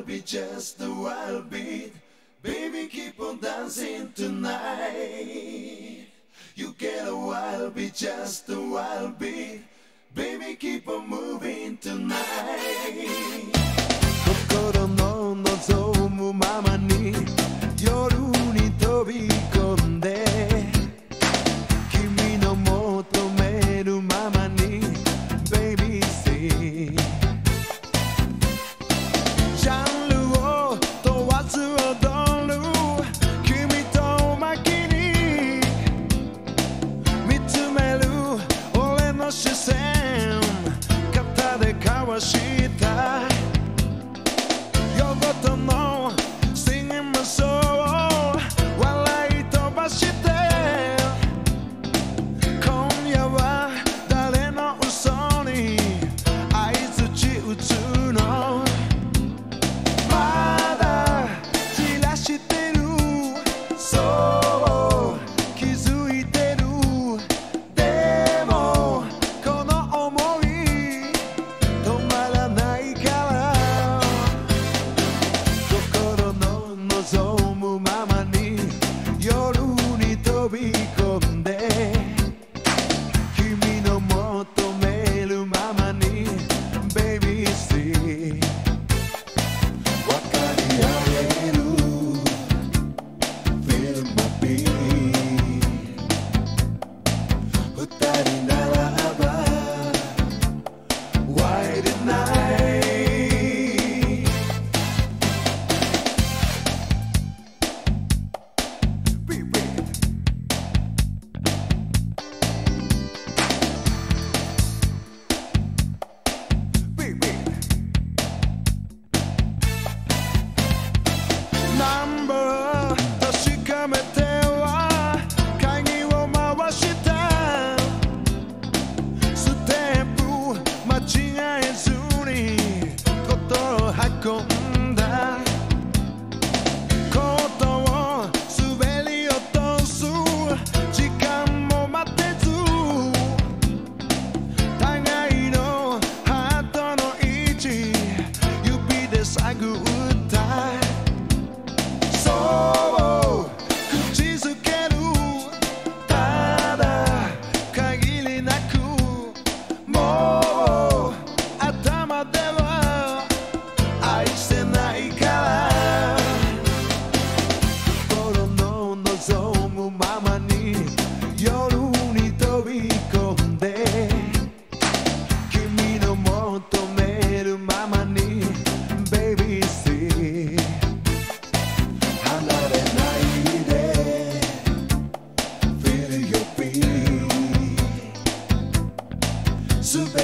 will be just a wild beat. Baby, keep on dancing tonight. You get a wild beat, just a wild beat. Baby, keep on moving tonight. się sen Katade kawa be Super.